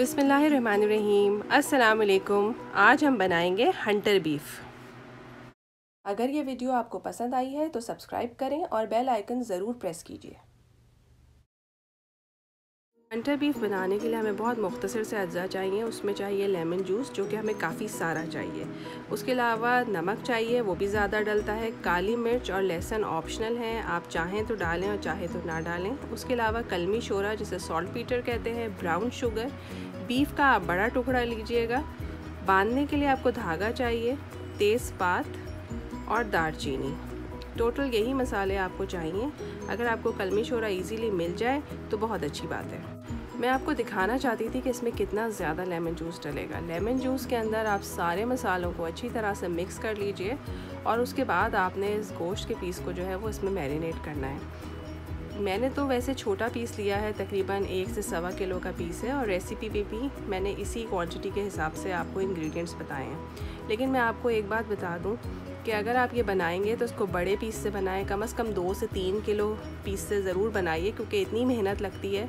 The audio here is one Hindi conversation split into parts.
बिसमीम अस्सलाम आज हम बनाएँगे हंटर बीफ। अगर ये वीडियो आपको पसंद आई है तो सब्सक्राइब करें और बेल आइकन ज़रूर प्रेस कीजिए। अंटर बीफ बनाने के लिए हमें बहुत मुख्तर से अज्जा चाहिए। उसमें चाहिए लेमन जूस जो कि हमें काफ़ी सारा चाहिए। उसके अलावा नमक चाहिए, वो भी ज़्यादा डलता है। काली मिर्च और लहसुन ऑप्शनल हैं। आप चाहें तो डालें और चाहें तो ना डालें। उसके अलावा कलमी शोरा, जिसे सॉल्ट पीटर कहते हैं ब्राउन शुगर बीफ का आप बड़ा टुकड़ा लीजिएगा। बांधने के लिए आपको धागा चाहिए, तेज़पात और दारचीनी। टोटल यही मसाले आपको चाहिए। अगर आपको कलमी शोरा इजीली मिल जाए तो बहुत अच्छी बात है। मैं आपको दिखाना चाहती थी कि इसमें कितना ज़्यादा लेमन जूस डलेगा। लेमन जूस के अंदर आप सारे मसालों को अच्छी तरह से मिक्स कर लीजिए और उसके बाद आपने इस गोश्त के पीस को जो है वो इसमें मैरिनेट करना है। मैंने तो वैसे छोटा पीस लिया है तकरीबन एक से सवा किलो का पीस है और रेसिपी भी, भी मैंने इसी क्वांटिटी के हिसाब से आपको इंग्रेडिएंट्स बताए हैं। लेकिन मैं आपको एक बात बता दूँ कि अगर आप ये बनाएँगे तो इसको बड़े पीस से बनाएँ, कम अज़ कम दो से तीन किलो पीस से ज़रूर बनाइए क्योंकि इतनी मेहनत लगती है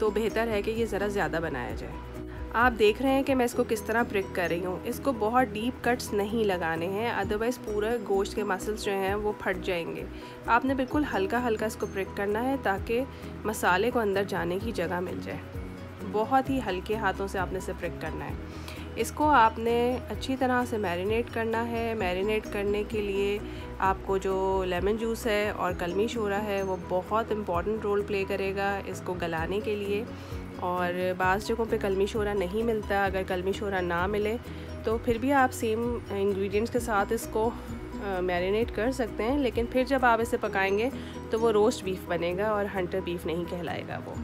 तो बेहतर है कि ये ज़रा ज़्यादा बनाया जाए। आप देख रहे हैं कि मैं इसको किस तरह प्रिक कर रही हूँ। इसको बहुत डीप कट्स नहीं लगाने हैं अदरवाइज़ पूरा गोश्त के मसल्स जो हैं वो फट जाएँगे। आपने बिल्कुल हल्का हल्का इसको प्रिक करना है ताकि मसाले को अंदर जाने की जगह मिल जाए। बहुत ही हल्के हाथों से आपने इसे प्रिक करना है। इसको आपने अच्छी तरह से मैरिनेट करना है। मैरिनेट करने के लिए आपको जो लेमन जूस है और कलमी शोरा है, वो बहुत इंपॉर्टेंट रोल प्ले करेगा इसको गलाने के लिए। और बाज़ जगहों पे कलमी शोरा नहीं मिलता, अगर कलमी शोरा ना मिले तो फिर भी आप सेम इंग्रेडिएंट्स के साथ इसको मैरिनेट कर सकते हैं। लेकिन फिर जब आप इसे पकाएँगे तो वो रोस्ट बीफ बनेगा और हंटर बीफ नहीं कहलाएगा वो।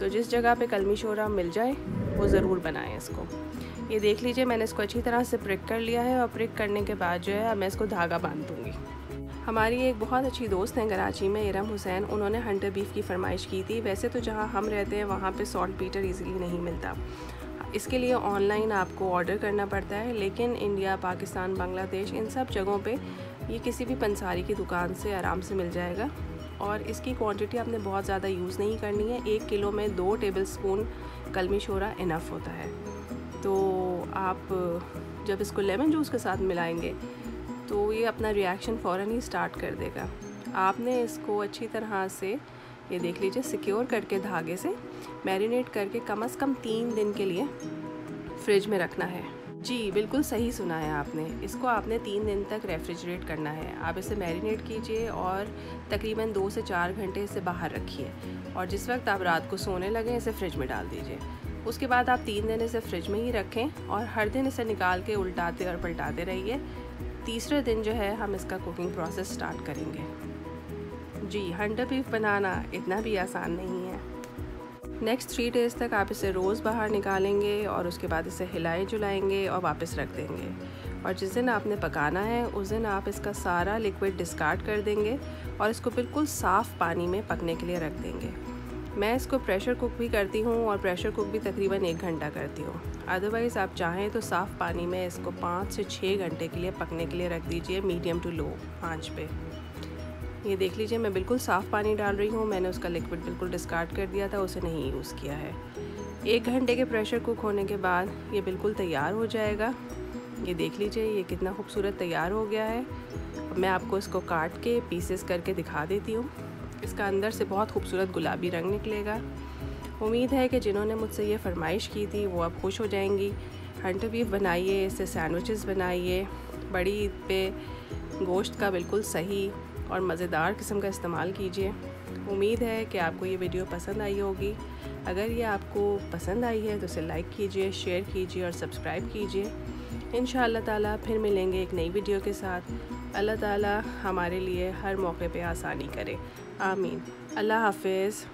तो जिस जगह पे कलमी शोरा मिल जाए वो ज़रूर बनाएँ इसको। ये देख लीजिए, मैंने इसको अच्छी तरह से प्रिक कर लिया है और प्रिक करने के बाद जो है, अब मैं इसको धागा बाँध दूँगी। हमारी एक बहुत अच्छी दोस्त हैं कराची में, इरम हुसैन। उन्होंने हंटर बीफ की फरमाइश की थी। वैसे तो जहाँ हम रहते हैं, वहाँ पे सॉल्ट पीटर इजीली नहीं मिलता। इसके लिए ऑनलाइन आपको ऑर्डर करना पड़ता है, लेकिन इंडिया पाकिस्तान बांग्लादेश इन सब जगहों पे ये किसी भी पंसारी की दुकान से आराम से मिल जाएगा। और इसकी क्वांटिटी आपने बहुत ज़्यादा यूज़ नहीं करनी है। एक किलो में दो टेबल स्पून कलमी शोरा इनफ होता है। तो आप जब इसको लेमन जूस के साथ मिलाएँगे तो ये अपना रिएक्शन फ़ौर ही स्टार्ट कर देगा। आपने इसको अच्छी तरह से, ये देख लीजिए सिक्योर करके धागे से मैरिनेट करके कम अज़ कम तीन दिन के लिए फ्रिज में रखना है। जी, बिल्कुल सही सुना है आपने। इसको आपने तीन दिन तक रेफ्रिजरेट करना है। आप इसे मैरिनेट कीजिए और तकरीबन दो से चार घंटे इसे बाहर रखिए और जिस वक्त आप रात को सोने लगें, इसे फ्रिज में डाल दीजिए। उसके बाद आप तीन दिन इसे फ्रिज में ही रखें और हर दिन इसे निकाल के उल्टाते और पलटाते रहिए। तीसरे दिन जो है, हम इसका कुकिंग प्रोसेस स्टार्ट करेंगे। जी हंडर बीफ बनाना इतना भी आसान नहीं है। नेक्स्ट थ्री डेज़ तक आप इसे रोज़ बाहर निकालेंगे और उसके बाद इसे हिलाए जुलाएँगे और वापस रख देंगे। और जिस दिन आपने पकाना है, उस दिन आप इसका सारा लिक्विड डिस्कार्ड कर देंगे और इसको बिल्कुल साफ़ पानी में पकने के लिए रख देंगे। मैं इसको प्रेशर कुक भी करती हूँ और प्रेशर कुक भी तकरीबन एक घंटा करती हूँ। अदरवाइज़ आप चाहें तो साफ़ पानी में इसको पाँच से छः घंटे के लिए पकने के लिए रख दीजिए मीडियम टू लो आँच पे। ये देख लीजिए, मैं बिल्कुल साफ़ पानी डाल रही हूँ। मैंने उसका लिक्विड बिल्कुल डिस्कार्ड कर दिया था, उसे नहीं यूज़ किया है। एक घंटे के प्रेशर कुक होने के बाद ये बिल्कुल तैयार हो जाएगा। ये देख लीजिए, ये कितना खूबसूरत तैयार हो गया है। मैं आपको इसको काट के पीसेस करके दिखा देती हूँ। इसका अंदर से बहुत खूबसूरत गुलाबी रंग निकलेगा। उम्मीद है कि जिन्होंने मुझसे ये फरमाइश की थी, वो अब खुश हो जाएँगी। हंटर बीफ बनाइए इससे सैंडविचेस बनाइए। बड़ी ईद पे गोश्त का बिल्कुल सही और मज़ेदार किस्म का इस्तेमाल कीजिए। उम्मीद है कि आपको ये वीडियो पसंद आई होगी। अगर ये आपको पसंद आई है तो इसे लाइक कीजिए, शेयर कीजिए और सब्सक्राइब कीजिए। इन ताला फिर मिलेंगे एक नई वीडियो के साथ। अल्लाह ताला हमारे लिए हर मौके पे आसानी करे। आमीन। अल्लाह हाफिज़।